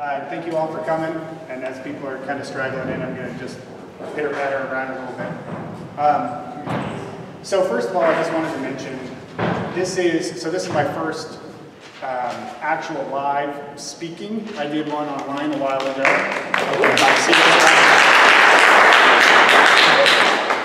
Uh, thank you all for coming, and as people are kind of straggling in, I'm going to just pitter patter around a little bit. Um, so first of all, I just wanted to mention, this is, so this is my first um, actual live speaking. I did one online a while ago.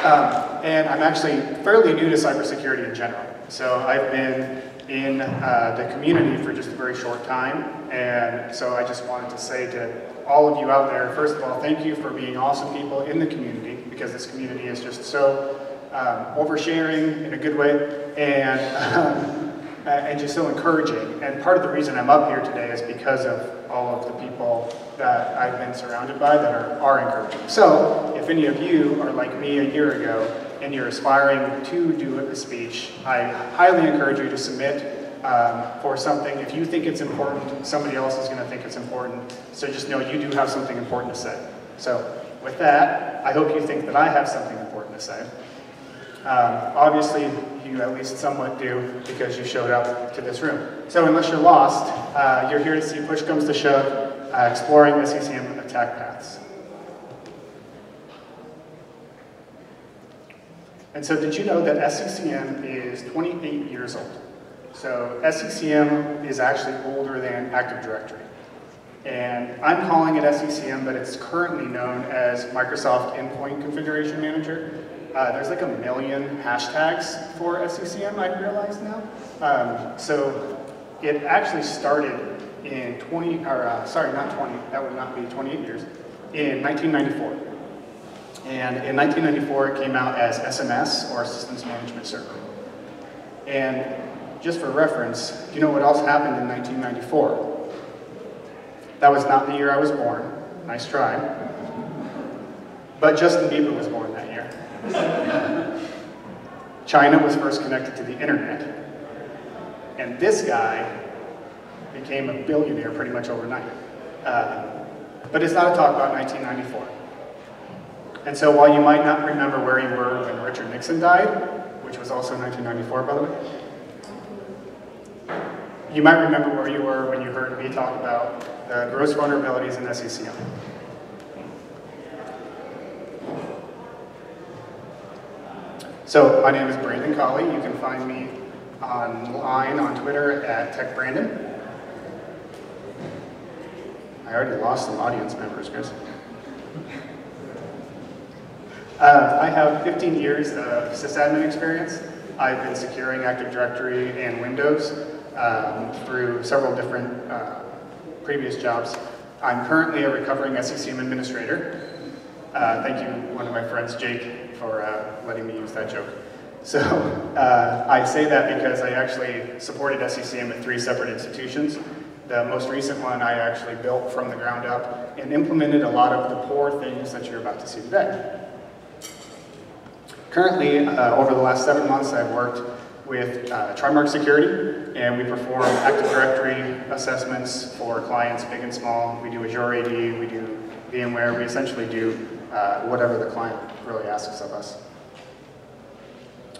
Um, and I'm actually fairly new to cybersecurity in general. So I've been in uh, the community for just a very short time. And so I just wanted to say to all of you out there, first of all, thank you for being awesome people in the community because this community is just so um, oversharing in a good way and, um, and just so encouraging. And part of the reason I'm up here today is because of all of the people that I've been surrounded by that are, are encouraging. So if any of you are like me a year ago and you're aspiring to do a speech, I highly encourage you to submit um, for something. If you think it's important, somebody else is going to think it's important. So just know you do have something important to say. So with that, I hope you think that I have something important to say. Um, obviously, you at least somewhat do because you showed up to this room. So unless you're lost, uh, you're here to see push comes to shove, uh, exploring SCCM attack paths. And so did you know that SCCM is 28 years old? So SCCM is actually older than Active Directory. And I'm calling it SCCM, but it's currently known as Microsoft Endpoint Configuration Manager. Uh, there's like a million hashtags for SCCM, I realize now. Um, so it actually started in 20, or uh, sorry, not 20, that would not be 28 years, in 1994. And in 1994, it came out as SMS, or Systems Management Server. And just for reference, do you know what else happened in 1994? That was not the year I was born. Nice try. But Justin Bieber was born that year. China was first connected to the internet. And this guy became a billionaire pretty much overnight. Uh, but it's not a talk about 1994. And so while you might not remember where you were when Richard Nixon died, which was also 1994 by the way, you might remember where you were when you heard me talk about the gross vulnerabilities in SCCM. So my name is Brandon Colley. You can find me online on Twitter at TechBrandon. I already lost some audience members, Chris. Uh, I have 15 years of sysadmin experience. I've been securing Active Directory and Windows um, through several different uh, previous jobs. I'm currently a recovering SCCM administrator. Uh, thank you, one of my friends, Jake, for uh, letting me use that joke. So uh, I say that because I actually supported SCCM at three separate institutions. The most recent one I actually built from the ground up and implemented a lot of the poor things that you're about to see today. Currently, uh, over the last seven months, I've worked with uh, Trimark Security, and we perform Active Directory assessments for clients big and small. We do Azure AD, we do VMware, we essentially do uh, whatever the client really asks of us.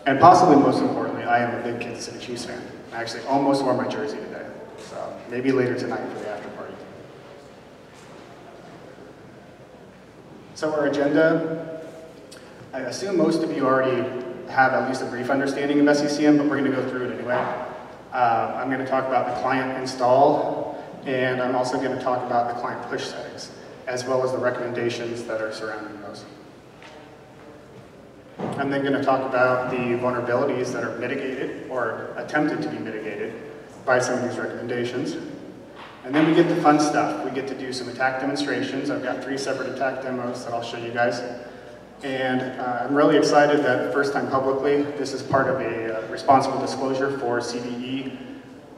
And possibly most importantly, I am a big Kansas City Chiefs fan. I actually almost wore my jersey today, so maybe later tonight for the after party. So our agenda, I assume most of you already have at least a brief understanding of SECM, but we're going to go through it anyway. Uh, I'm going to talk about the client install, and I'm also going to talk about the client push settings, as well as the recommendations that are surrounding those. I'm then going to talk about the vulnerabilities that are mitigated or attempted to be mitigated by some of these recommendations. And then we get the fun stuff. We get to do some attack demonstrations. I've got three separate attack demos that I'll show you guys. And uh, I'm really excited that first time publicly, this is part of a uh, responsible disclosure for CVE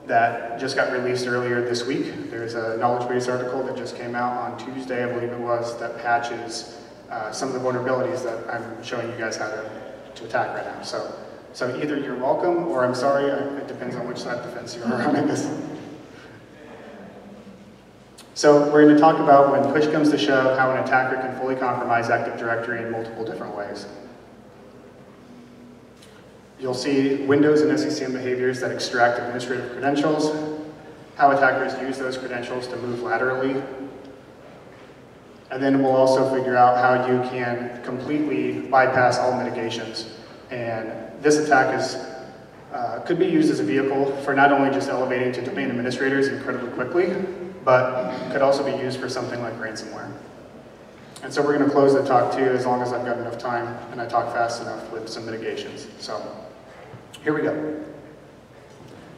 that just got released earlier this week. There's a knowledge base article that just came out on Tuesday, I believe it was, that patches uh, some of the vulnerabilities that I'm showing you guys how to, to attack right now. So, so either you're welcome or I'm sorry, it depends on which side of the fence you are on, I guess. So we're going to talk about when push comes to shove, how an attacker can fully compromise Active Directory in multiple different ways. You'll see Windows and SCCM behaviors that extract administrative credentials. how attackers use those credentials to move laterally. And then we'll also figure out how you can completely bypass all mitigations. And this attack is, uh, could be used as a vehicle for not only just elevating to domain administrators incredibly quickly, but could also be used for something like ransomware. And so we're going to close the talk too, as long as I've got enough time and I talk fast enough with some mitigations. So here we go.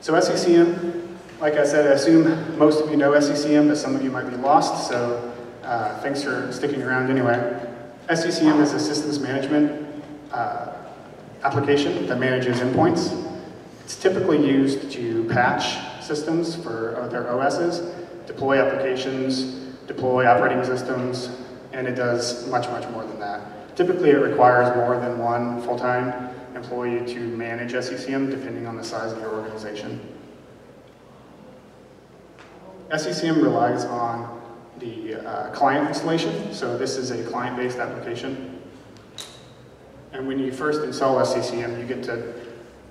So SCCM, like I said, I assume most of you know SCCM, but some of you might be lost, so uh, thanks for sticking around anyway. SCCM is a systems management uh, application that manages endpoints. It's typically used to patch systems for their OSs, deploy applications, deploy operating systems, and it does much, much more than that. Typically, it requires more than one full-time employee to manage SCCM, depending on the size of your organization. SCCM relies on the uh, client installation, so this is a client-based application. And when you first install SCCM, you get to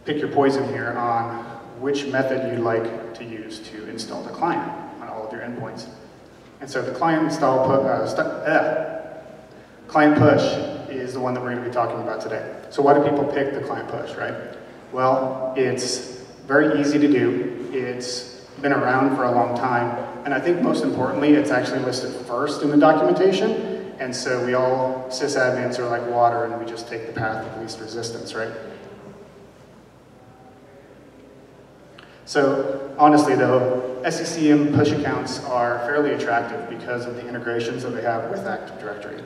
pick your poison here on which method you'd like to use to install the client on all of your endpoints. And so the client install pu uh, uh, client push is the one that we're going to be talking about today. So why do people pick the client push, right? Well, it's very easy to do. It's been around for a long time. And I think most importantly, it's actually listed first in the documentation. And so we all, sysadmins are like water and we just take the path of least resistance, right? So honestly though, SCCM push accounts are fairly attractive because of the integrations that they have with Active Directory.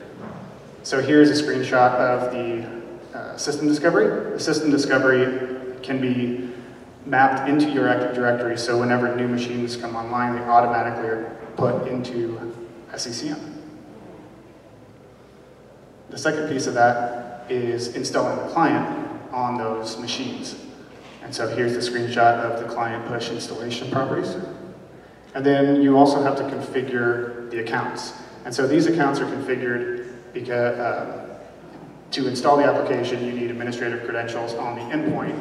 So here's a screenshot of the uh, system discovery. The system discovery can be mapped into your Active Directory, so whenever new machines come online, they automatically are put into SCCM. The second piece of that is installing the client on those machines. And so here's the screenshot of the client push installation properties. And then you also have to configure the accounts. And so these accounts are configured because uh, to install the application, you need administrative credentials on the endpoint.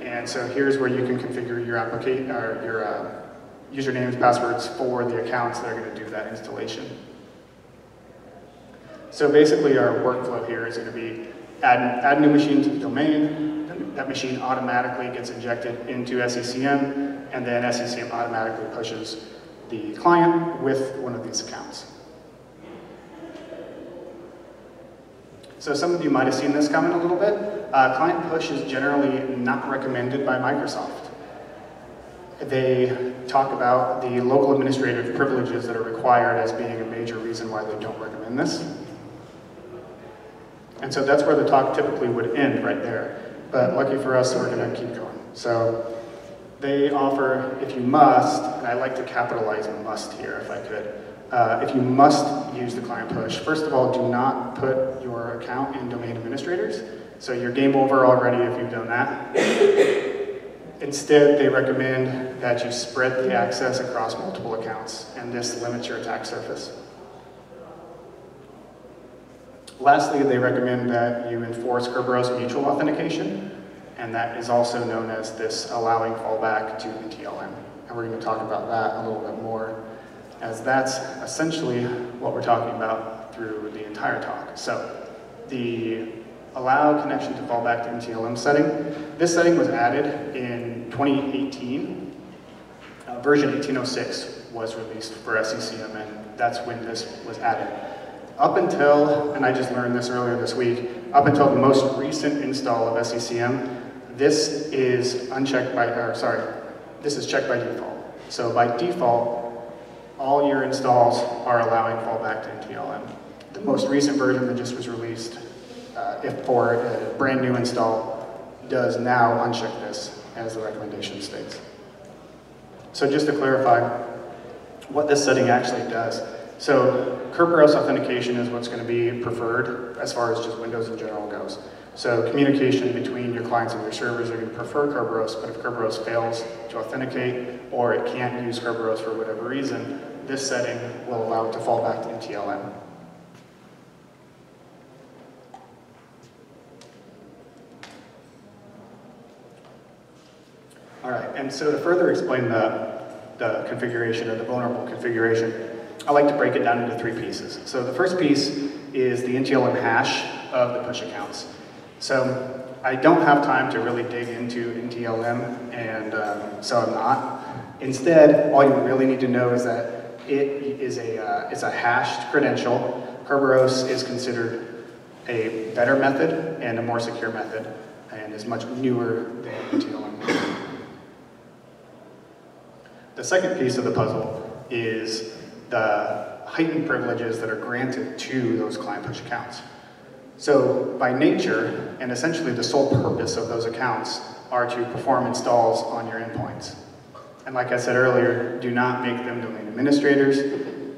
And so here's where you can configure your application or your uh, usernames, passwords for the accounts that are going to do that installation. So basically our workflow here is going to be add, add new machine to the domain, that machine automatically gets injected into SCCM, and then SCCM automatically pushes the client with one of these accounts. So some of you might have seen this coming a little bit. Uh, client push is generally not recommended by Microsoft. They talk about the local administrative privileges that are required as being a major reason why they don't recommend this. And so that's where the talk typically would end right there. But lucky for us, we're going to keep going. So they offer, if you must, and I like to capitalize must here if I could, uh, if you must use the client push, first of all, do not put your account in domain administrators. So you're game over already if you've done that. Instead, they recommend that you spread the access across multiple accounts, and this limits your attack surface. Lastly, they recommend that you enforce Kerberos mutual authentication, and that is also known as this allowing fallback to the NTLM. And we're going to talk about that a little bit more, as that's essentially what we're talking about through the entire talk. So the allow connection to fallback to NTLM setting, this setting was added in 2018. Uh, version 1806 was released for SCCM, and that's when this was added up until, and I just learned this earlier this week, up until the most recent install of SCCM, this is unchecked by, or sorry, this is checked by default. So by default, all your installs are allowing fallback to NTLM. The most recent version that just was released, uh, if for a brand new install, does now uncheck this as the recommendation states. So just to clarify, what this setting actually does so Kerberos authentication is what's going to be preferred as far as just Windows in general goes. So communication between your clients and your servers are going to prefer Kerberos, but if Kerberos fails to authenticate or it can't use Kerberos for whatever reason, this setting will allow it to fall back to NTLM. All right, and so to further explain that, the configuration or the vulnerable configuration, I like to break it down into three pieces. So the first piece is the NTLM hash of the push accounts. So I don't have time to really dig into NTLM, and um, so I'm not. Instead, all you really need to know is that it is a, uh, it's a hashed credential. Kerberos is considered a better method and a more secure method, and is much newer than NTLM. The second piece of the puzzle is the heightened privileges that are granted to those client push accounts. So by nature, and essentially the sole purpose of those accounts are to perform installs on your endpoints. And like I said earlier, do not make them domain administrators.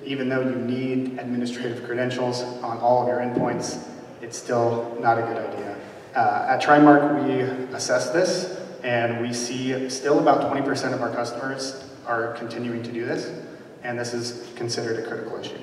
Even though you need administrative credentials on all of your endpoints, it's still not a good idea. Uh, at Trimark, we assess this, and we see still about 20% of our customers are continuing to do this and this is considered a critical issue.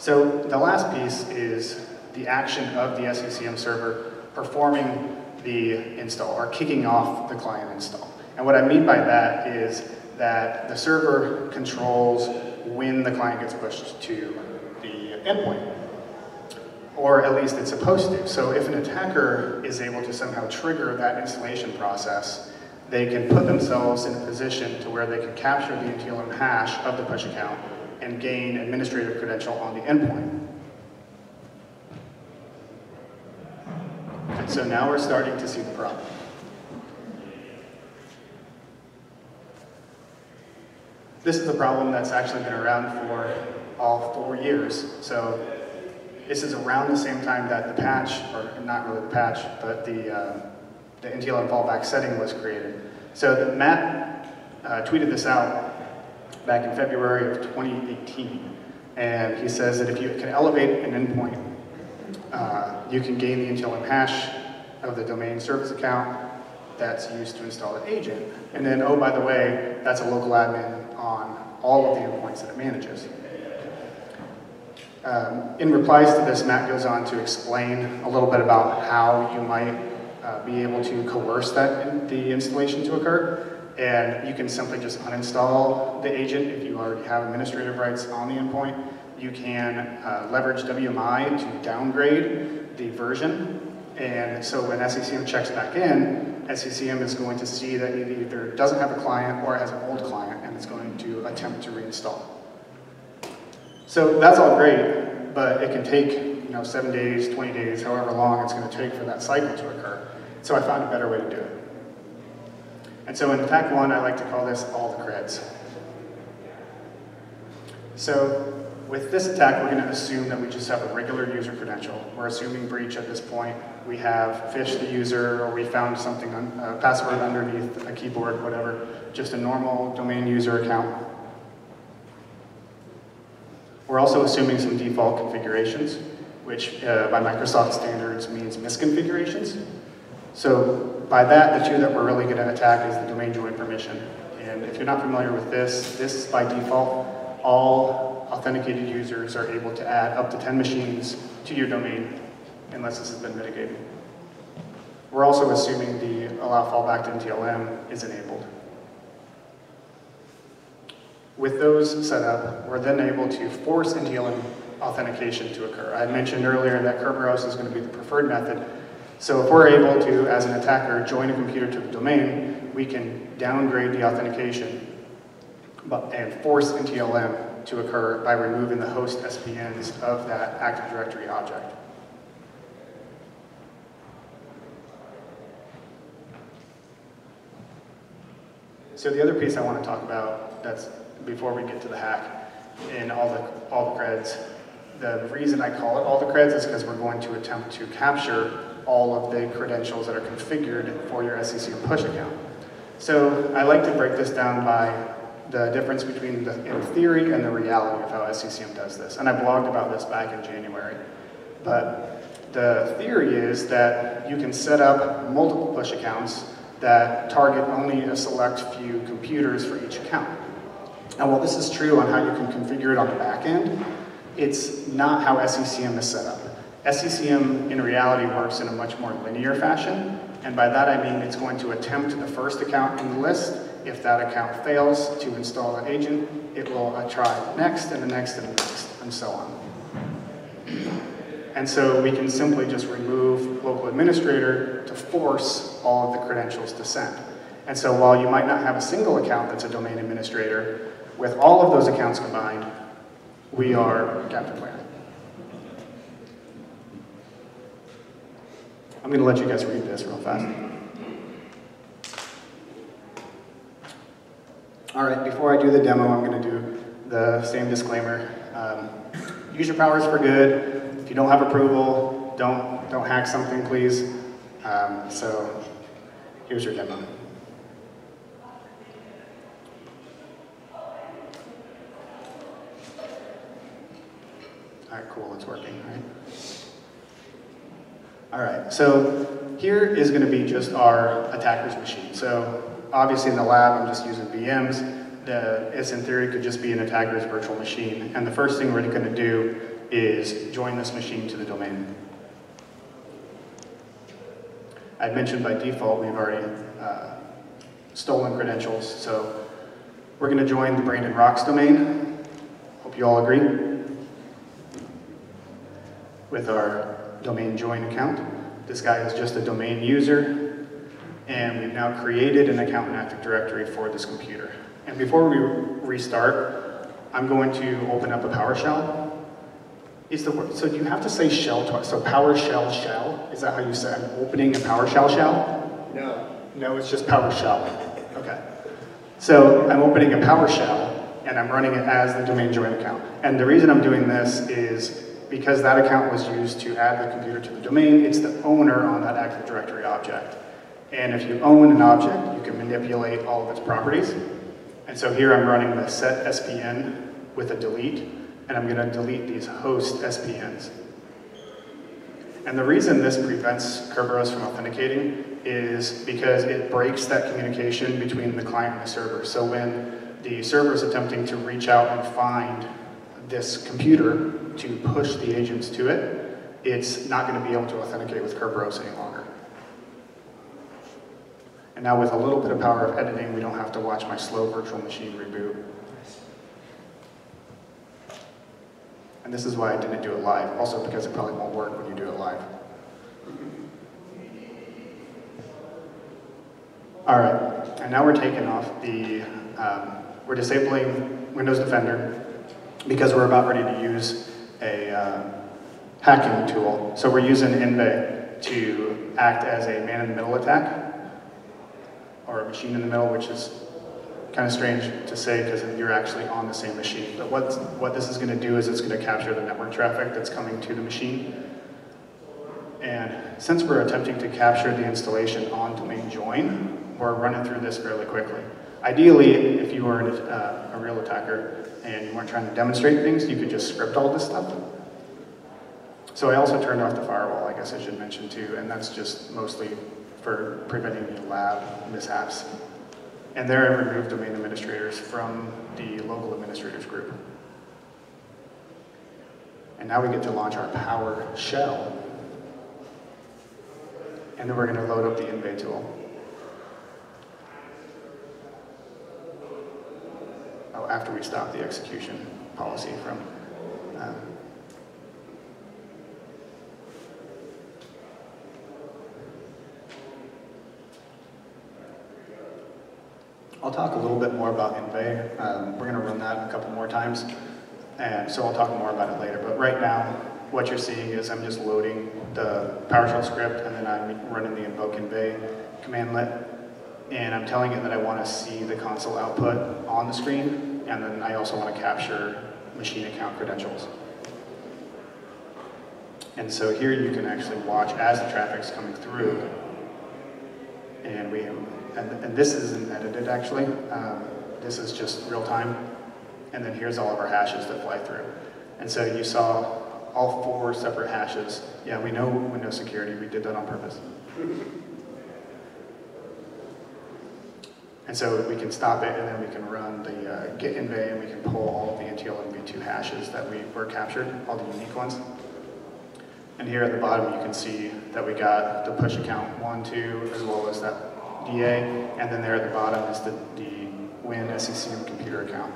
So the last piece is the action of the SCCM server performing the install or kicking off the client install. And what I mean by that is that the server controls when the client gets pushed to the endpoint. Or at least it's supposed to. So if an attacker is able to somehow trigger that installation process, they can put themselves in a position to where they can capture the NTLM hash of the push account and gain administrative credential on the endpoint. And so now we're starting to see the problem. This is a problem that's actually been around for all four years. So this is around the same time that the patch, or not really the patch, but the uh, the NTLM fallback setting was created. So the, Matt uh, tweeted this out back in February of 2018, and he says that if you can elevate an endpoint, uh, you can gain the NTLM hash of the domain service account that's used to install the agent. And then, oh, by the way, that's a local admin on all of the endpoints that it manages. Um, in replies to this, Matt goes on to explain a little bit about how you might uh, be able to coerce that in, the installation to occur. And you can simply just uninstall the agent if you already have administrative rights on the endpoint. You can uh, leverage WMI to downgrade the version. And so when SCCM checks back in, SCCM is going to see that it either doesn't have a client or has an old client and it's going to attempt to reinstall. So that's all great, but it can take you know, seven days, 20 days, however long it's going to take for that cycle to occur. So I found a better way to do it. And so in attack one, I like to call this all the creds. So with this attack, we're going to assume that we just have a regular user credential. We're assuming breach at this point. We have phished the user, or we found something, a password underneath a keyboard, whatever. Just a normal domain user account. We're also assuming some default configurations, which uh, by Microsoft standards means misconfigurations. So by that, the two that we're really going to attack is the domain join permission. And if you're not familiar with this, this by default, all authenticated users are able to add up to 10 machines to your domain unless this has been mitigated. We're also assuming the allow fallback to NTLM is enabled. With those set up, we're then able to force NTLM authentication to occur. I mentioned earlier that Kerberos is going to be the preferred method so if we're able to, as an attacker, join a computer to the domain, we can downgrade the authentication and force NTLM to occur by removing the host SPNs of that Active Directory object. So the other piece I want to talk about, that's before we get to the hack, and all the, all the creds, the reason I call it all the creds is because we're going to attempt to capture all of the credentials that are configured for your SCCM push account. So I like to break this down by the difference between the in theory and the reality of how SCCM does this. And I blogged about this back in January. But the theory is that you can set up multiple push accounts that target only a select few computers for each account. And while this is true on how you can configure it on the back end, it's not how SCCM is set up. SCCM in reality works in a much more linear fashion, And by that I mean it's going to attempt the first account in the list. If that account fails to install an agent, it will uh, try next and the next and the next and so on. And so we can simply just remove local administrator to force all of the credentials to send. And so while you might not have a single account that's a domain administrator, with all of those accounts combined, we are Captain Planner. I'm going to let you guys read this real fast. All right, before I do the demo, I'm going to do the same disclaimer. Um, use your powers for good. If you don't have approval, don't, don't hack something, please. Um, so here's your demo. All right, cool, it's working, right? All right, so here is going to be just our attacker's machine. So obviously in the lab, I'm just using VMs. The, it's in theory could just be an attacker's virtual machine. And the first thing we're going to do is join this machine to the domain. I mentioned by default we've already uh, stolen credentials, so we're going to join the Brandon Rocks domain. Hope you all agree with our domain join account. This guy is just a domain user, and we've now created an account in Active Directory for this computer. And before we restart, I'm going to open up a PowerShell. Is the word, so you have to say shell twice? So PowerShell shell? Is that how you say I'm opening a PowerShell shell? No. No, it's just PowerShell. Okay. So I'm opening a PowerShell, and I'm running it as the domain join account. And the reason I'm doing this is because that account was used to add the computer to the domain, it's the owner on that Active Directory object. And if you own an object, you can manipulate all of its properties. And so here I'm running the set SPN with a delete, and I'm gonna delete these host SPNs. And the reason this prevents Kerberos from authenticating is because it breaks that communication between the client and the server. So when the server is attempting to reach out and find this computer to push the agents to it, it's not going to be able to authenticate with Kerberos any longer. And now with a little bit of power of editing, we don't have to watch my slow virtual machine reboot. And this is why I didn't do it live, also because it probably won't work when you do it live. All right, and now we're taking off the, um, we're disabling Windows Defender because we're about ready to use a uh, hacking tool. So we're using Inve to act as a man-in-the-middle attack, or a machine in the middle, which is kind of strange to say because you're actually on the same machine. But what, what this is going to do is it's going to capture the network traffic that's coming to the machine. And since we're attempting to capture the installation on domain join, we're running through this fairly quickly. Ideally, if you were uh, a real attacker and you weren't trying to demonstrate things, you could just script all this stuff. So I also turned off the firewall, I guess I should mention too, and that's just mostly for preventing lab mishaps. And there I removed domain administrators from the local administrators group. And now we get to launch our PowerShell. And then we're going to load up the Inve tool. After we stop the execution policy from um, I'll talk a little bit more about Inve. Um, we're going to run that a couple more times, and so I'll talk more about it later. But right now, what you're seeing is I'm just loading the PowerShell script, and then I'm running the invoke Inve commandlet, and I'm telling it that I want to see the console output on the screen, and then I also want to capture machine account credentials. And so here you can actually watch as the traffic's coming through, and we, and, and this isn't edited actually, um, this is just real time, and then here's all of our hashes that fly through. And so you saw all four separate hashes. Yeah, we know Windows security, we did that on purpose. And so we can stop it and then we can run the uh, git inve and we can pull all the NTL and v2 hashes that we were captured, all the unique ones. And here at the bottom, you can see that we got the push account one, two, as well as that DA. And then there at the bottom is the, the Win SCCM computer account.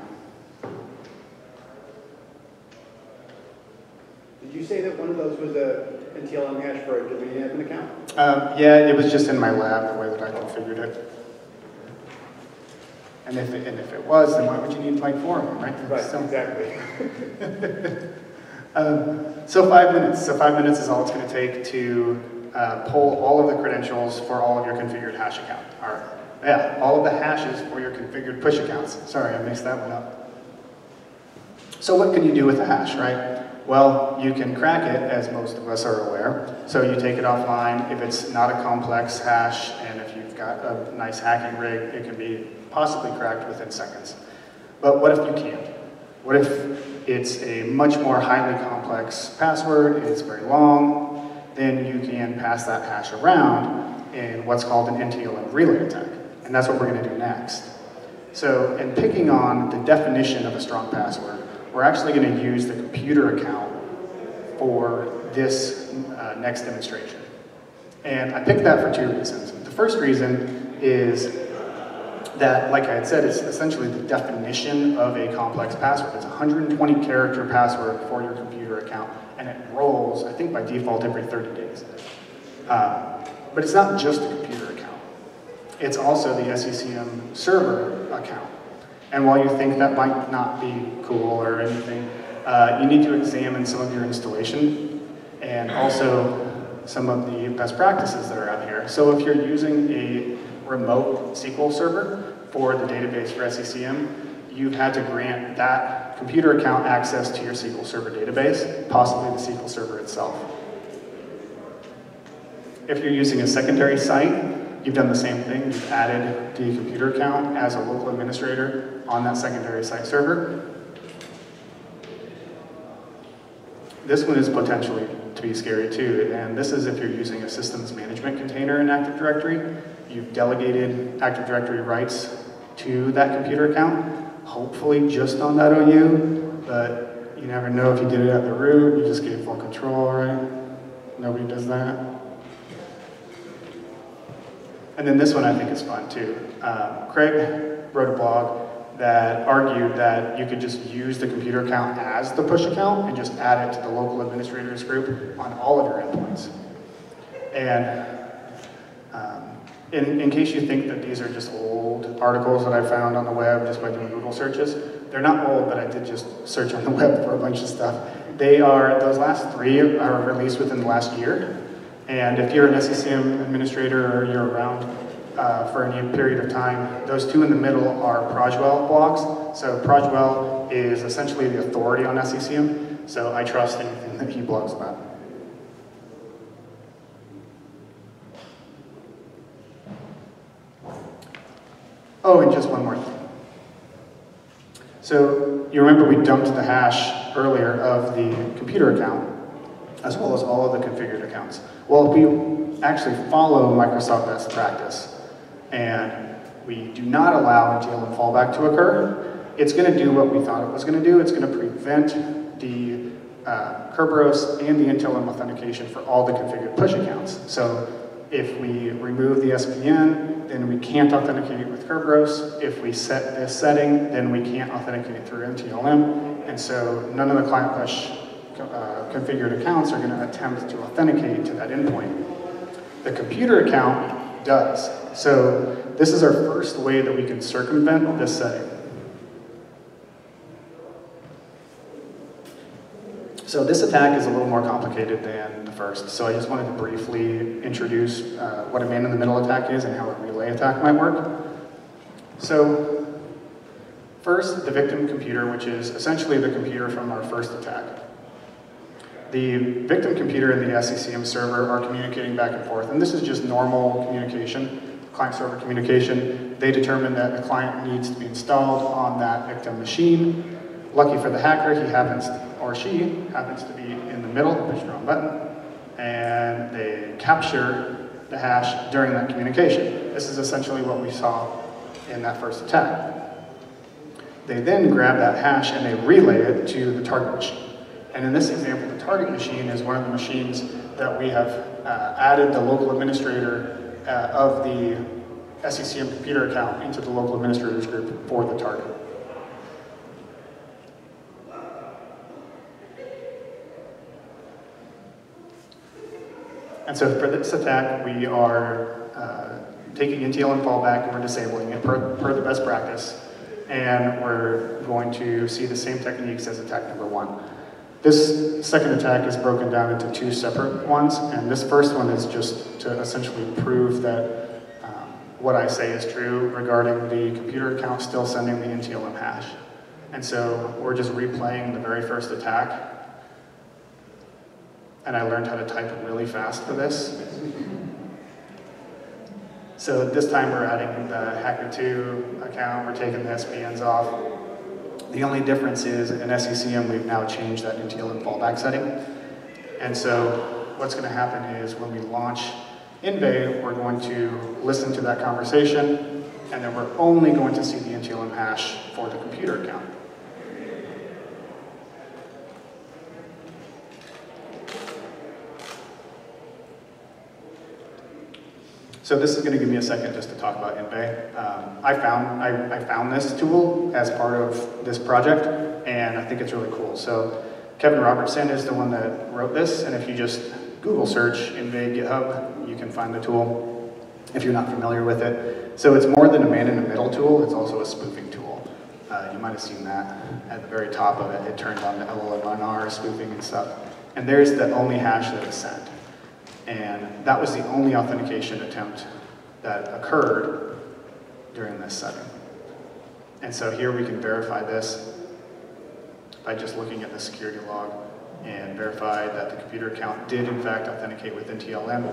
Did you say that one of those was a NTLM hash for a domain admin account? Um, yeah, it was just in my lab, the way that I configured it. And if it, and if it was, then why would you need like four of them, right? So- exactly. Um, so five minutes. So five minutes is all it's going to take to uh, pull all of the credentials for all of your configured hash account. Or, yeah, all of the hashes for your configured push accounts. Sorry, I mixed that one up. So what can you do with a hash, right? Well, you can crack it, as most of us are aware. So you take it offline. If it's not a complex hash, and if you've got a nice hacking rig, it can be possibly cracked within seconds. But what if you can't? What if it's a much more highly complex password, it's very long, then you can pass that hash around in what's called an NTLM relay attack. And that's what we're gonna do next. So, in picking on the definition of a strong password, we're actually gonna use the computer account for this uh, next demonstration. And I picked that for two reasons. The first reason is that, like I had said, is essentially the definition of a complex password. It's a 120 character password for your computer account, and it rolls, I think by default, every 30 days. Um, but it's not just a computer account. It's also the SECM server account. And while you think that might not be cool or anything, uh, you need to examine some of your installation and also some of the best practices that are out here. So if you're using a remote SQL server for the database for SCCM, you've had to grant that computer account access to your SQL Server database, possibly the SQL Server itself. If you're using a secondary site, you've done the same thing. You've added the computer account as a local administrator on that secondary site server. This one is potentially to be scary too, and this is if you're using a systems management container in Active Directory. You've delegated Active Directory rights to that computer account, hopefully just on that OU, but you never know if you did it at the root, you just gave full control, right? Nobody does that. And then this one I think is fun too. Um, Craig wrote a blog that argued that you could just use the computer account as the push account and just add it to the local administrators group on all of your endpoints. And in, in case you think that these are just old articles that I found on the web just by doing Google searches, they're not old, but I did just search on the web for a bunch of stuff. They are, those last three are released within the last year. And if you're an SCCM administrator or you're around uh, for any period of time. Those two in the middle are Projwell blogs. So Projwell is essentially the authority on SCCM, so I trust anything that he blogs about. Oh, and just one more thing. So you remember we dumped the hash earlier of the computer account, as well as all of the configured accounts. Well, if we actually follow Microsoft best practice, and we do not allow NTLM fallback to occur, it's going to do what we thought it was going to do. It's going to prevent the uh, Kerberos and the NTLM authentication for all the configured push accounts. So if we remove the SPN, then we can't authenticate with Kerberos. If we set this setting, then we can't authenticate through NTLM. And so none of the client push uh, configured accounts are going to attempt to authenticate to that endpoint. The computer account does. So this is our first way that we can circumvent this setting. So this attack is a little more complicated than the first. So I just wanted to briefly introduce uh, what a man-in-the-middle attack is and how a relay attack might work. So first, the victim computer, which is essentially the computer from our first attack. The victim computer and the SCCM server are communicating back and forth, and this is just normal communication, client-server communication. They determine that the client needs to be installed on that victim machine. Lucky for the hacker, he happens, or she happens to be in the middle, push the wrong button, and they capture the hash during that communication. This is essentially what we saw in that first attack. They then grab that hash and they relay it to the target machine. And in this example, the target machine is one of the machines that we have uh, added the local administrator uh, of the SCCM computer account into the local administrators group for the target. And so for this attack, we are uh, taking NTL and fallback and we're disabling it per, per the best practice. And we're going to see the same techniques as attack number one. This second attack is broken down into two separate ones, and this first one is just to essentially prove that um, what I say is true regarding the computer account still sending the NTLM hash. And so we're just replaying the very first attack, and I learned how to type really fast for this. So this time we're adding the Hacker2 account, we're taking the SPNs off. The only difference is in SCCM we've now changed that NTLM fallback setting. And so what's going to happen is when we launch InVey, we're going to listen to that conversation, and then we're only going to see the NTLM hash for the computer account. So this is going to give me a second just to talk about InVey. Um, I found I, I, found this tool as part of this project, and I think it's really cool. So Kevin Robertson is the one that wrote this, and if you just Google search InVey GitHub, you can find the tool if you're not familiar with it. So it's more than a man-in-the-middle tool, it's also a spoofing tool. Uh, you might have seen that at the very top of it. It turns on the LLMNR spoofing and stuff. And there's the only hash that is sent. And that was the only authentication attempt that occurred during this setting. And so here we can verify this by just looking at the security log and verify that the computer account did in fact authenticate with NTLM.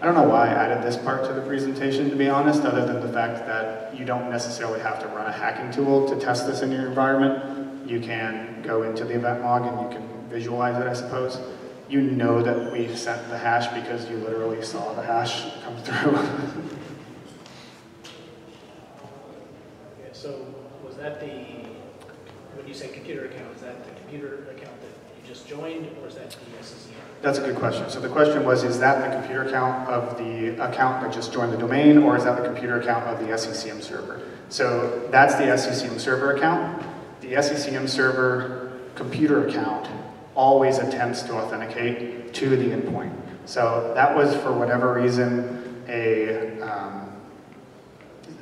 I don't know why I added this part to the presentation to be honest, other than the fact that you don't necessarily have to run a hacking tool to test this in your environment. You can go into the event log and you can visualize it, I suppose you know that we sent the hash because you literally saw the hash come through. okay, so was that the, when you say computer account, is that the computer account that you just joined, or is that the SCCM? That's a good question. So the question was, is that the computer account of the account that just joined the domain, or is that the computer account of the SCCM server? So that's the SCCM server account. The SCCM server computer account always attempts to authenticate to the endpoint. So that was, for whatever reason, a um,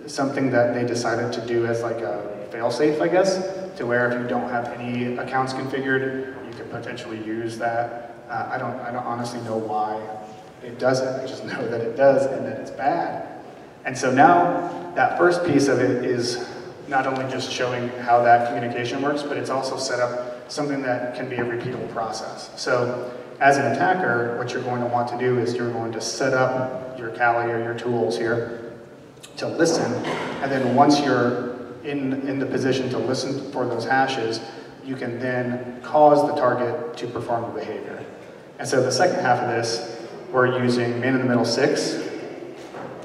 something that they decided to do as like a failsafe, I guess, to where if you don't have any accounts configured, you could potentially use that. Uh, I don't, I don't honestly know why it does it. I just know that it does and that it's bad. And so now that first piece of it is not only just showing how that communication works, but it's also set up something that can be a repeatable process. So as an attacker, what you're going to want to do is you're going to set up your Kali or your tools here to listen, and then once you're in, in the position to listen for those hashes, you can then cause the target to perform the behavior. And so the second half of this, we're using man-in-the-middle 6,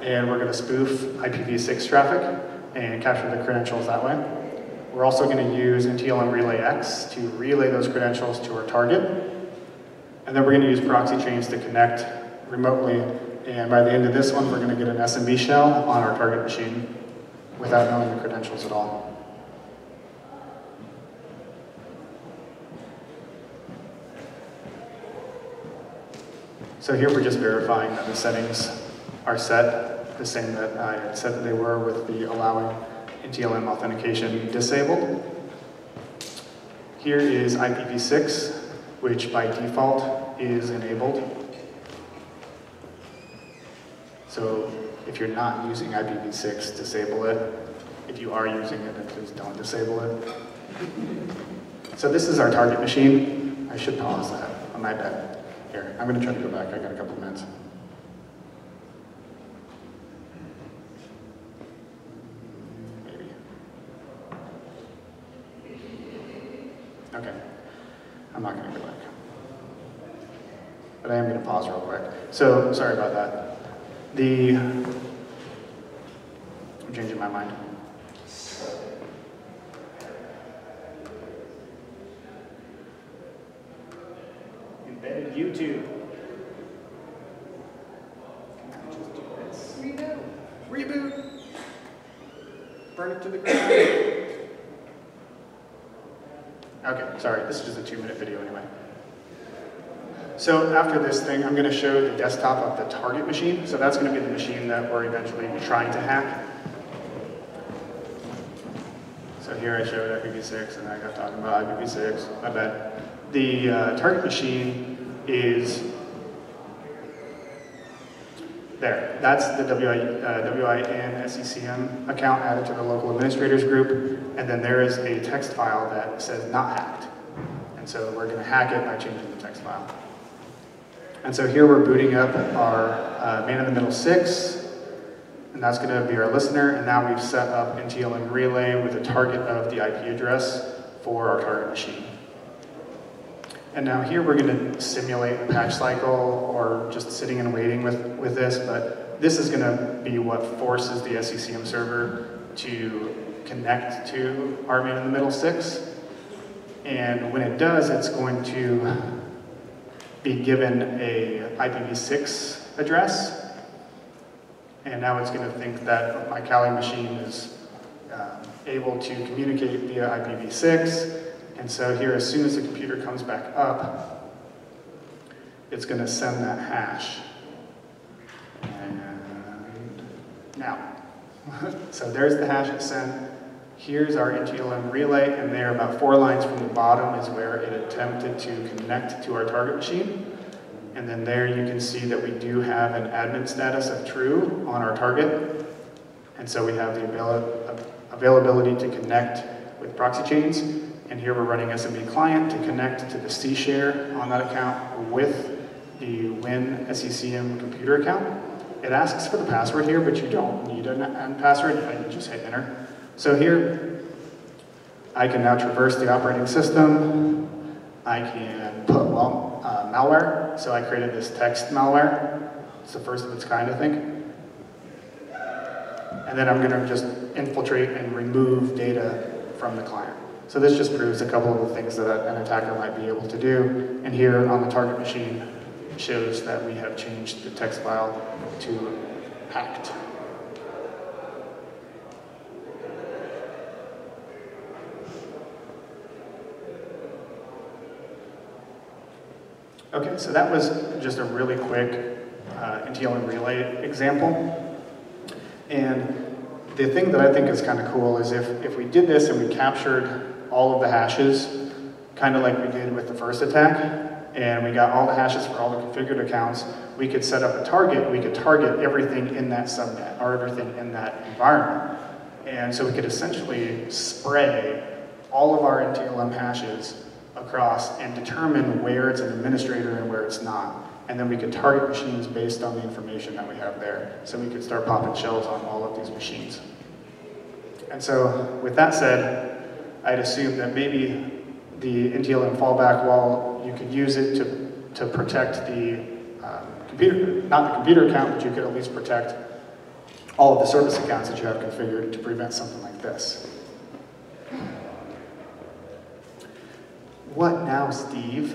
and we're going to spoof IPv6 traffic and capture the credentials that way. We're also going to use NTLM Relay X to relay those credentials to our target. And then we're going to use proxy chains to connect remotely. And by the end of this one, we're going to get an SMB shell on our target machine without knowing the credentials at all. So here we're just verifying that the settings are set the same that I said that they were with the allowing NTLM authentication disabled. Here is IPv6, which by default is enabled. So if you're not using IPv6, disable it. If you are using it, please don't disable it. So this is our target machine. I should pause that on my bed. Here, I'm gonna try to go back, I got a couple minutes. Okay. I'm not going to go back. But I am going to pause real quick. So, sorry about that. The, I'm changing my mind. Embedded YouTube. Just do this. Reboot. Reboot. Burn it to the ground. Okay, sorry, this is just a two minute video anyway. So after this thing, I'm gonna show the desktop of the target machine. So that's gonna be the machine that we're eventually trying to hack. So here I showed IPv6 and I got talking about IPv6, I bet. The uh, target machine is there. That's the WI, uh, account added to the local administrators group. And then there is a text file that says not hacked. And so we're gonna hack it by changing the text file. And so here we're booting up our uh, man in the middle six, and that's gonna be our listener. And now we've set up NTLM relay with a target of the IP address for our target machine. And now here we're gonna simulate a patch cycle or just sitting and waiting with, with this, but this is gonna be what forces the SCCM server to connect to our man in the middle six. And when it does, it's going to be given a IPv6 address. And now it's gonna think that my Kali machine is um, able to communicate via IPv6. And so here, as soon as the computer comes back up, it's going to send that hash. And now, so there's the hash it sent. Here's our NTLM relay, and there, about four lines from the bottom, is where it attempted to connect to our target machine. And then there you can see that we do have an admin status of true on our target. And so we have the avail availability to connect with proxy chains. And here we're running SMB client to connect to the C share on that account with the Win SECM computer account. It asks for the password here, but you don't need an password. You just hit enter. So here, I can now traverse the operating system. I can put well, uh, malware. So I created this text malware. It's the first of its kind, I think. And then I'm going to just infiltrate and remove data from the client. So this just proves a couple of the things that an attacker might be able to do. And here on the target machine shows that we have changed the text file to hacked. Okay, so that was just a really quick uh, NTLM relay example. And the thing that I think is kind of cool is if, if we did this and we captured all of the hashes, kind of like we did with the first attack, and we got all the hashes for all the configured accounts, we could set up a target, we could target everything in that subnet, or everything in that environment. And so we could essentially spray all of our NTLM hashes across and determine where it's an administrator and where it's not. And then we could target machines based on the information that we have there. So we could start popping shells on all of these machines. And so with that said, I'd assume that maybe the NTLM fallback, while you could use it to, to protect the um, computer, not the computer account, but you could at least protect all of the service accounts that you have configured to prevent something like this. What now, Steve?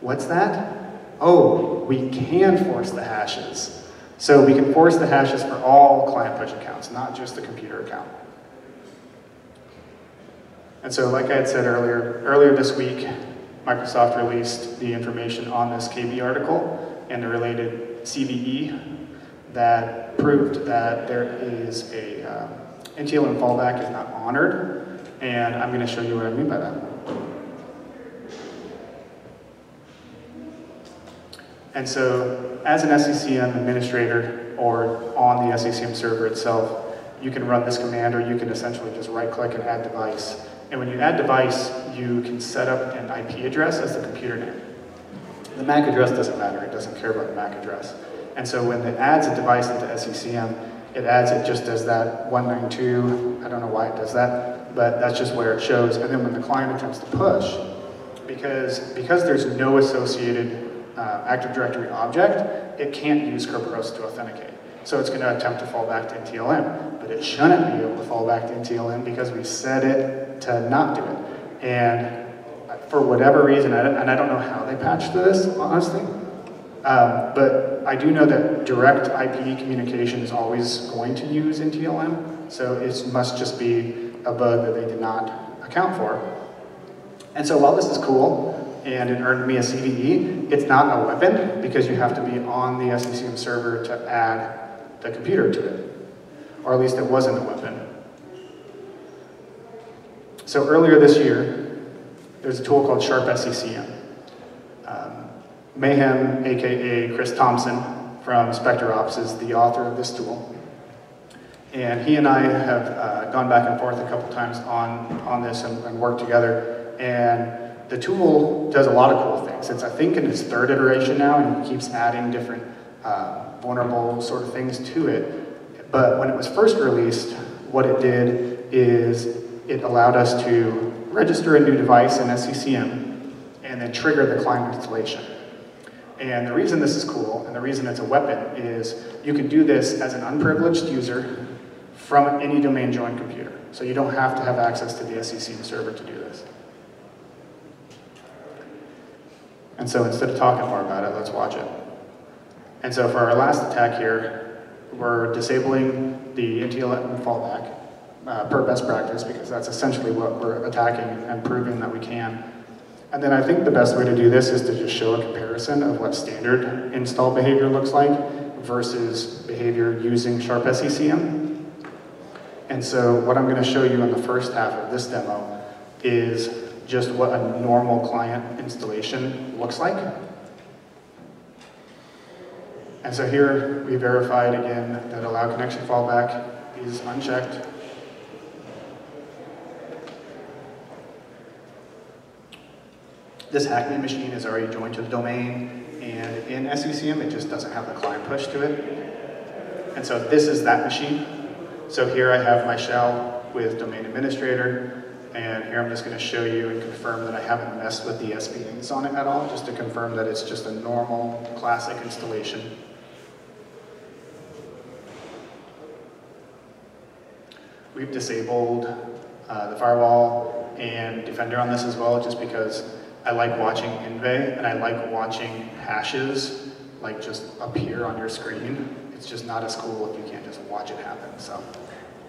What's that? Oh, we can force the hashes. So we can force the hashes for all client push accounts, not just the computer account. And so like I had said earlier, earlier this week, Microsoft released the information on this KB article and the related CVE that proved that there is a um, NTLM fallback is not honored, and I'm going to show you what I mean by that. And so as an SCCM administrator or on the SCCM server itself, you can run this command or you can essentially just right click and add device. And when you add device, you can set up an IP address as the computer name. The MAC address doesn't matter, it doesn't care about the MAC address. And so when it adds a device into SECM, it adds it just as that 192, I don't know why it does that, but that's just where it shows. And then when the client attempts to push, because, because there's no associated uh, Active Directory object, it can't use Kerberos to authenticate. So it's going to attempt to fall back to NTLM, but it shouldn't be able to fall back to NTLM because we set it to not do it. And for whatever reason, I and I don't know how they patched this, honestly, um, but I do know that direct IP communication is always going to use NTLM, so it must just be a bug that they did not account for. And so while this is cool, and it earned me a CVE, it's not a weapon because you have to be on the SCCM server to add the computer to it. Or at least it wasn't a weapon. So earlier this year, there's a tool called Sharp SCCM. Um, Mayhem, aka Chris Thompson from Spectre Ops, is the author of this tool. And he and I have uh, gone back and forth a couple times on, on this and, and worked together. And the tool does a lot of cool things. It's, I think, in its third iteration now, and he keeps adding different uh, vulnerable sort of things to it. But when it was first released, what it did is it allowed us to register a new device in SCCM and then trigger the client installation. And the reason this is cool, and the reason it's a weapon, is you can do this as an unprivileged user from any domain joined computer. So you don't have to have access to the SCCM server to do this. And so instead of talking more about it, let's watch it. And so for our last attack here, we're disabling the NTLM fallback uh, per best practice because that's essentially what we're attacking and proving that we can. And then I think the best way to do this is to just show a comparison of what standard install behavior looks like versus behavior using Sharp SCCM. And so what I'm going to show you in the first half of this demo is just what a normal client installation looks like. And so here we verified again that allow connection fallback is unchecked. This Hackney machine is already joined to the domain, and in SCCM it just doesn't have the client push to it. And so this is that machine. So here I have my shell with domain administrator, and here I'm just going to show you and confirm that I haven't messed with the SPAs on it at all, just to confirm that it's just a normal classic installation. We've disabled uh, the firewall and Defender on this as well, just because I like watching Inve and I like watching hashes like just appear on your screen. It's just not as cool if you can't just watch it happen. So,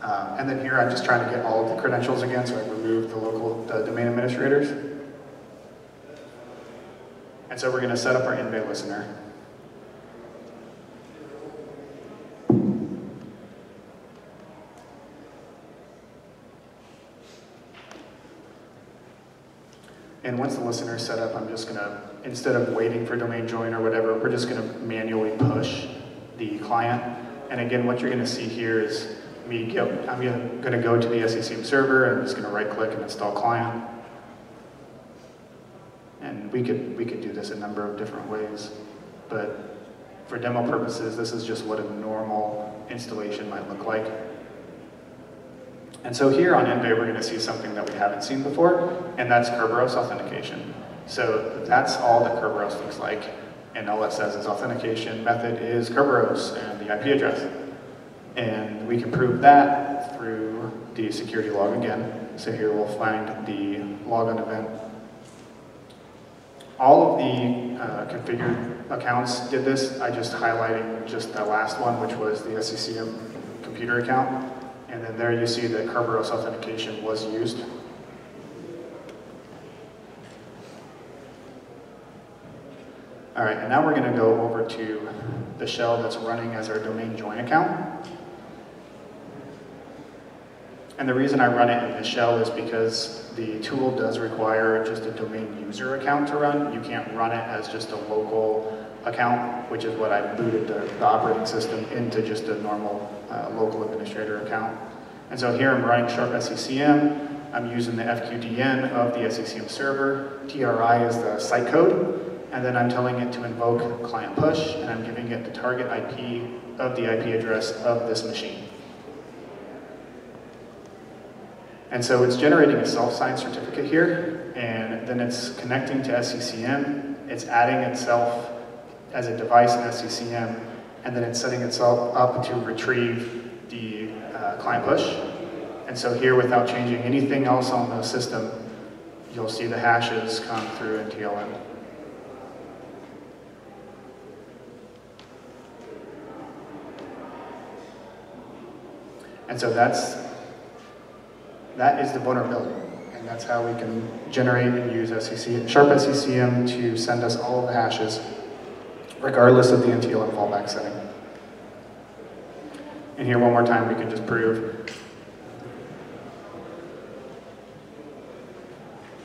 um, and then here I'm just trying to get all of the credentials again, so I removed the local the domain administrators. And so we're going to set up our Inve listener. And once the listener is set up, I'm just gonna, instead of waiting for domain join or whatever, we're just gonna manually push the client. And again, what you're gonna see here is me go, I'm gonna, gonna go to the SCCM server, and I'm just gonna right click and install client. And we could, we could do this a number of different ways, but for demo purposes, this is just what a normal installation might look like. And so here on Envy, we're going to see something that we haven't seen before, and that's Kerberos authentication. So that's all that Kerberos looks like, and all it says is authentication method is Kerberos and the IP address. And we can prove that through the security log again. So here we'll find the logon event. All of the uh, configured accounts did this. I just highlighting just the last one, which was the SCCM computer account. And then there you see that Kerberos authentication was used. All right, and now we're going to go over to the shell that's running as our domain join account. And the reason I run it in this shell is because the tool does require just a domain user account to run. You can't run it as just a local account, which is what I booted the, the operating system into just a normal uh, local administrator account. And so here I'm running Sharp SCCM. I'm using the FQDN of the SECM server. TRI is the site code. And then I'm telling it to invoke client push, and I'm giving it the target IP of the IP address of this machine. And so it's generating a self-signed certificate here, and then it's connecting to SCCM. It's adding itself as a device in SCCM, and then it's setting itself up to retrieve the uh, client push. And so here, without changing anything else on the system, you'll see the hashes come through in TLM. And so that's, that is the vulnerability. And that's how we can generate and use SCC, Sharp SCCM to send us all of the hashes, regardless of the NTLM fallback setting. And here, one more time, we can just prove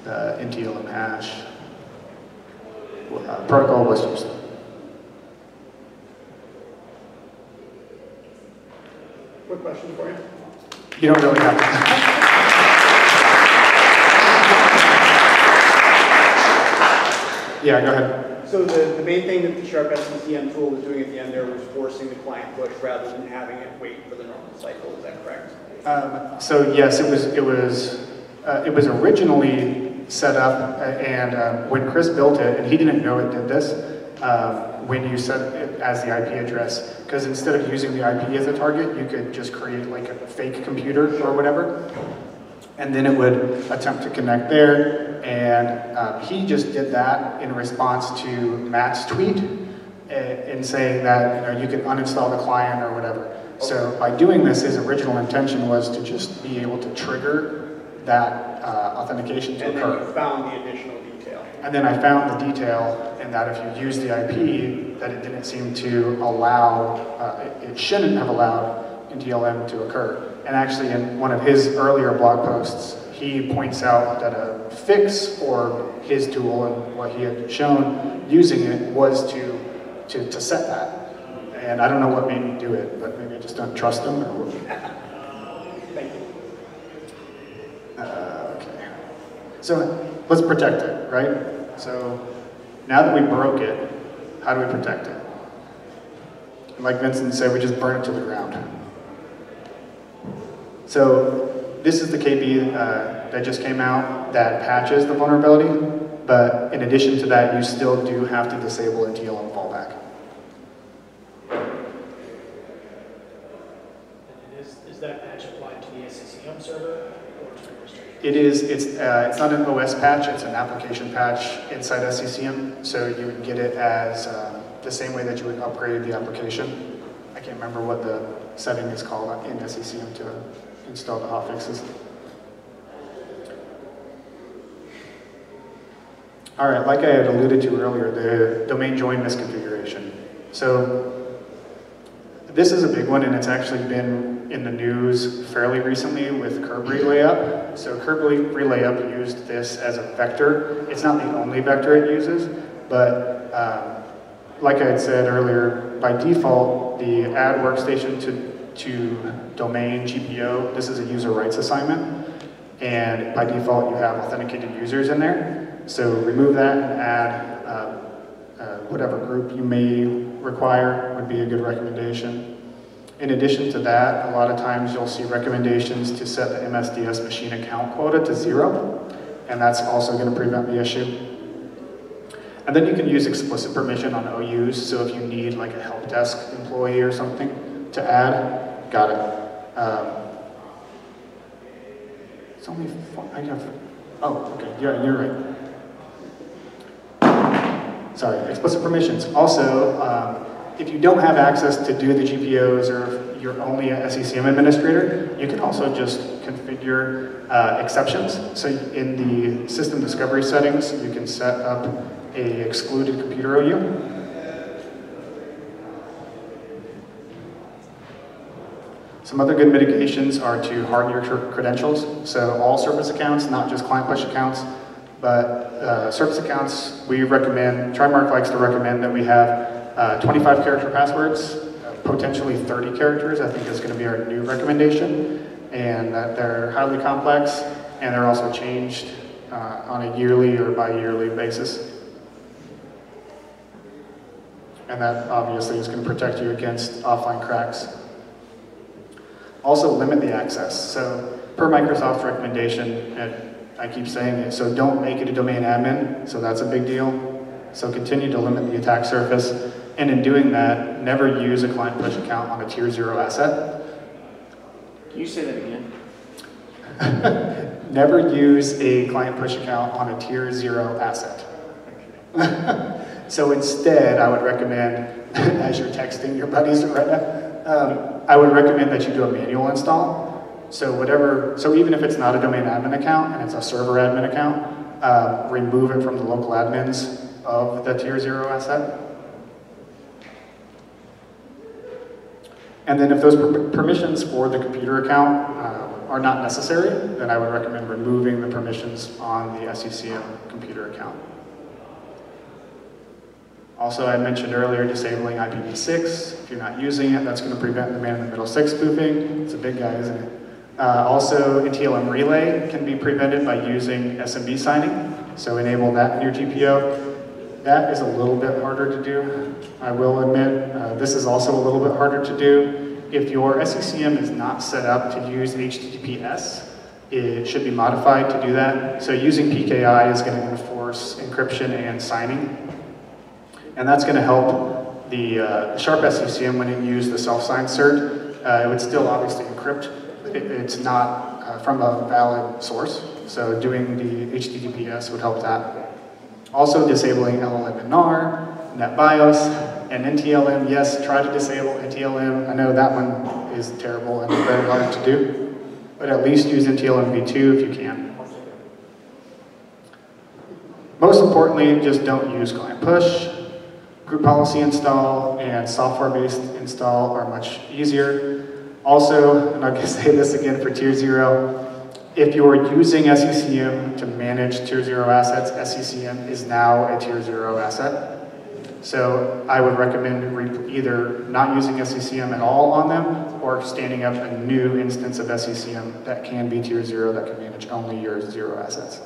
the NTLM hash uh, protocol was used. Question for you. You don't really have to. Yeah, go ahead. So the, the main thing that the Sharp SCCM tool was doing at the end there was forcing the client push rather than having it wait for the normal cycle, is that correct? Um, so yes, it was it was uh, it was originally set up, uh, and uh, when Chris built it, and he didn't know it did this. Um, when you set it as the IP address, because instead of using the IP as a target, you could just create like a fake computer or whatever, and then it would attempt to connect there. And uh, he just did that in response to Matt's tweet, uh, in saying that you know you can uninstall the client or whatever. So by doing this, his original intention was to just be able to trigger that uh, authentication to And then occur. you found the additional detail. And then I found the detail in that if you use the IP, that it didn't seem to allow, uh, it, it shouldn't have allowed NTLM to occur. And actually, in one of his earlier blog posts, he points out that a fix for his tool and what he had shown using it was to, to, to set that. And I don't know what made me do it, but maybe I just don't trust him or Thank you. Okay. So let's protect it, right? So now that we broke it, how do we protect it? Like Vincent said, we just burn it to the ground. So this is the KB uh, that just came out that patches the vulnerability, but in addition to that, you still do have to disable NTLM fallback. And is, is that patch applied to the SCCM server or to administration? It is, it's, uh, it's not an OS patch, it's an application patch inside SCCM. So you would get it as um, the same way that you would upgrade the application. I can't remember what the setting is called in SCCM to install the hotfixes. All right, like I had alluded to earlier, the domain join misconfiguration. So this is a big one, and it's actually been in the news fairly recently with curb relay up. So curb relay up used this as a vector. It's not the only vector it uses, but um, like I had said earlier, by default, the add workstation to, to domain GPO, this is a user rights assignment. And by default, you have authenticated users in there. So remove that and add uh, uh, whatever group you may require would be a good recommendation. In addition to that, a lot of times you'll see recommendations to set the MSDS machine account quota to zero, and that's also going to prevent the issue. And then you can use explicit permission on OUs, so if you need like a help desk employee or something to add, got it. Um, it's only, four, I have, oh, okay, yeah, you're right. Sorry, explicit permissions. Also, um, if you don't have access to do the GPOs or if you're only a SECM administrator, you can also just configure uh, exceptions. So in the system discovery settings, you can set up a excluded computer OU. Some other good mitigations are to harden your credentials. So all service accounts, not just client push accounts, but uh, service accounts, we recommend, TriMark likes to recommend that we have uh, 25 character passwords, potentially 30 characters, I think is going to be our new recommendation. And that they're highly complex and they're also changed uh, on a yearly or bi-yearly basis. And that obviously is going to protect you against offline cracks. Also limit the access. So per Microsoft's recommendation, and I keep saying it, so don't make it a domain admin, so that's a big deal. So continue to limit the attack surface, and in doing that, never use a client push account on a tier zero asset. Can you say that again? Never use a client push account on a tier zero asset. so instead, I would recommend, as you're texting your buddies right now, um, I would recommend that you do a manual install. So whatever, so even if it's not a domain admin account and it's a server admin account, um, remove it from the local admins of the tier zero asset. And then if those per- permissions for the computer account uh, are not necessary, then I would recommend removing the permissions on the SECM computer account. Also, I mentioned earlier disabling IPv6. If you're not using it, that's going to prevent the man-in-the-middle six spoofing. It's a big guy, isn't it? Uh, also, NTLM relay can be prevented by using SMB signing. So enable that in your GPO. That is a little bit harder to do, I will admit. Uh, this is also a little bit harder to do. If your SCCM is not set up to use HTTPS, it should be modified to do that. So using PKI is going to enforce encryption and signing. And that's going to help the uh, Sharp SCCM when it used the self-signed cert. Uh, it would still obviously encrypt, but it, it's not uh, from a valid source. So doing the HTTPS would help that. Also disabling LLM and NAR, NetBIOS, and NTLM. Yes, try to disable NTLM. I know that one is terrible and very hard to do, but at least use NTLM v2 if you can. Most importantly, just don't use client push. Group policy install and software-based install are much easier. Also, and I'll say this again for tier zero, if you're using SCCM to manage tier zero assets, SCCM is now a tier zero asset. So I would recommend either not using SCCM at all on them or standing up a new instance of SCCM that can be tier zero that can manage only your zero assets.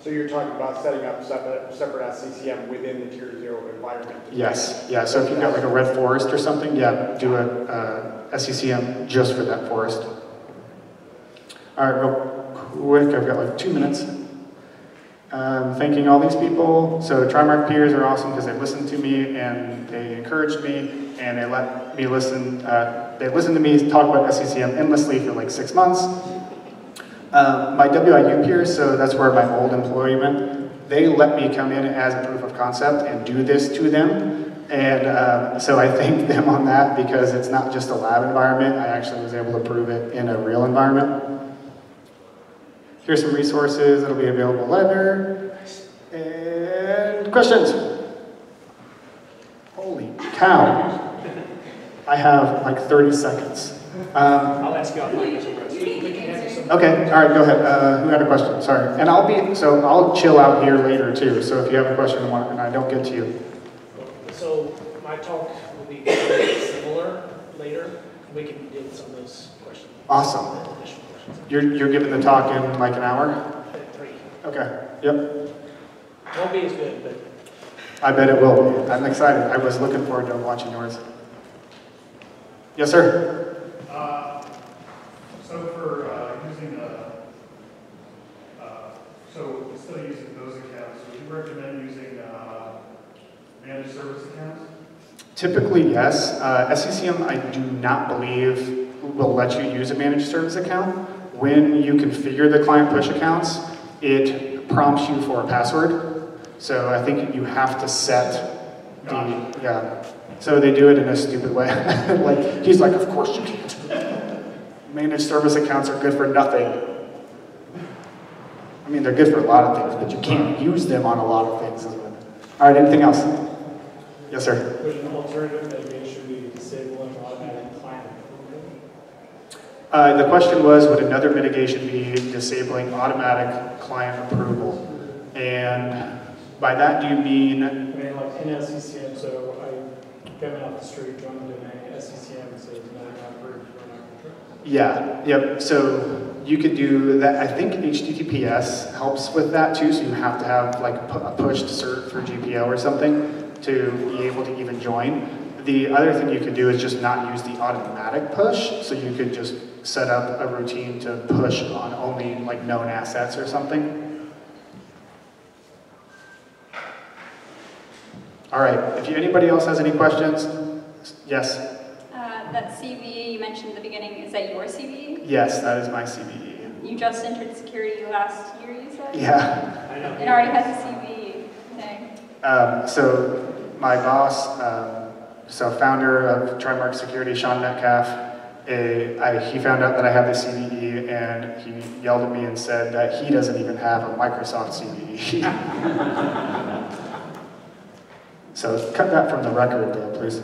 So you're talking about setting up separate, separate SCCM within the tier zero environment? Yes, yeah, so if you've got like a red forest or something, yeah, do a uh, SCCM just for that forest. All right, real quick, I've got like two minutes. Um, thanking all these people. So Trimark peers are awesome because they listened to me and they encouraged me and they let me listen. Uh, they listened to me talk about SCCM endlessly for like six months. Um, my WIU peers, so that's where my old employee went, they let me come in as a proof of concept and do this to them. And uh, so I thank them on that because it's not just a lab environment. I actually was able to prove it in a real environment. Here's some resources that'll be available later. And questions? Holy cow. I have like 30 seconds. Um, I'll ask you offline some questions. We we can have some. Okay, all right, go ahead. Uh, who had a question? Sorry. And I'll be, so I'll chill out here later too. So if you have a question and I don't get to you. So my talk will be similar later. We can deal with some of those questions. Awesome. Additional questions. You're, you're giving the talk in like an hour? Three. Okay, yep. Won't be as good, but I bet it will be. I'm excited. I was looking forward to watching yours. Yes, sir? Uh, So for uh, using, uh, uh, so still using those accounts, would you recommend using uh, managed service accounts? Typically, yes. Uh, SCCM, I do not believe will let you use a managed service account. When you configure the client push accounts, it prompts you for a password. So I think you have to set the, yeah. So they do it in a stupid way. like, he's like, of course you can't. Managed service accounts are good for nothing. I mean, they're good for a lot of things, but you can't use them on a lot of things. All right, anything else? Yes, sir. Would an alternative mitigation be disabling automatic client approval? Uh, the question was, would another mitigation be disabling automatic client approval? And by that, do you mean, I mean, like in SCCM, so I come out the street, joined in a SCCM, it says not approved, we're not control. yeah, yep, so you could do that, I think HTTPS helps with that too, so you have to have like a pushed cert for GPO or something to be able to even join. The other thing you could do is just not use the automatic push, so you could just set up a routine to push on only like known assets or something. All right, if you, anybody else has any questions? Yes, Uh, That CVE you mentioned at the beginning, is that your CVE? yes, that is my CVE. You just entered security last year, you said? Yeah. I know. And already has a CVE thing. Um, so my boss, um, so founder of Trimark Security, Sean Metcalf, eh, I, he found out that I have the CVE and he yelled at me and said that he doesn't even have a Microsoft CVE. so cut that from the record, uh, please.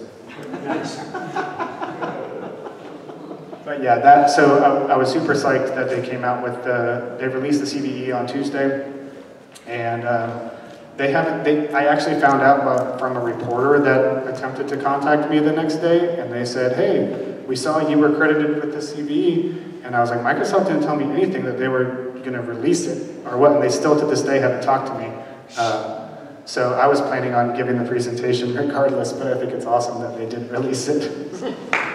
But yeah, that, so I, I was super psyched that they came out with the, they released the CVE on Tuesday. And um, they haven't, they, I actually found out from a reporter that attempted to contact me the next day. And they said, hey, we saw you were credited with the CVE. And I was like, Microsoft didn't tell me anything that they were going to release it or what. And they still to this day haven't talked to me. Um, so I was planning on giving the presentation regardless, but I think it's awesome that they didn't release it.